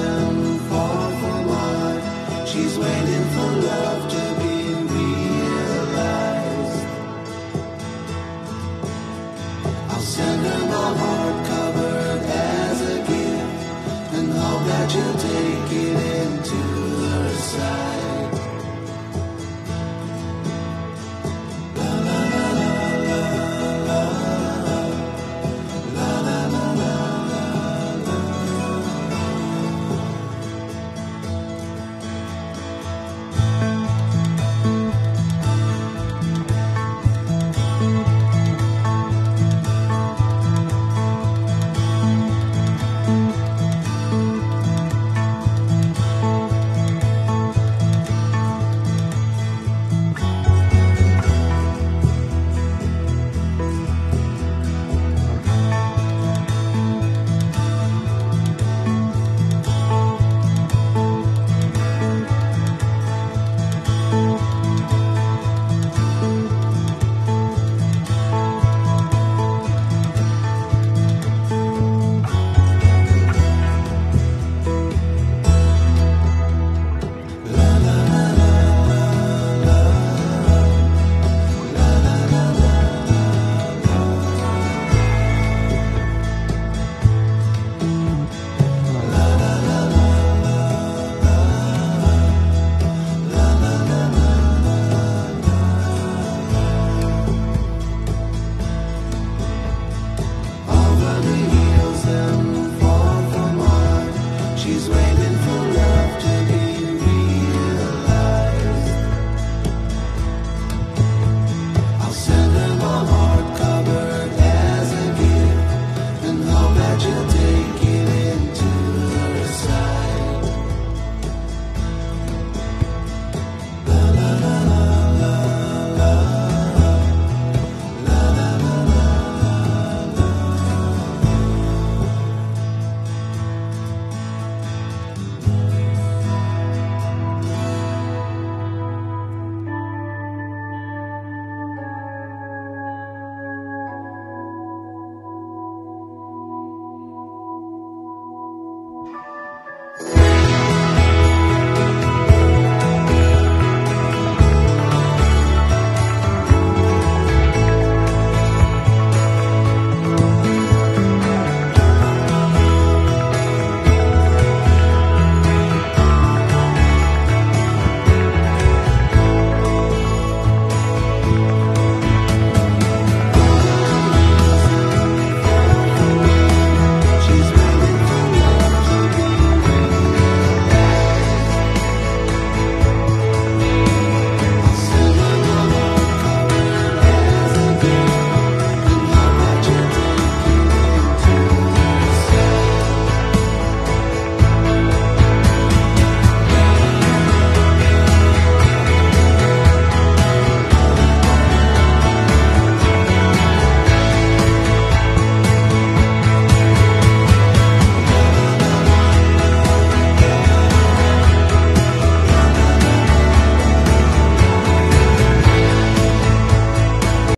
myself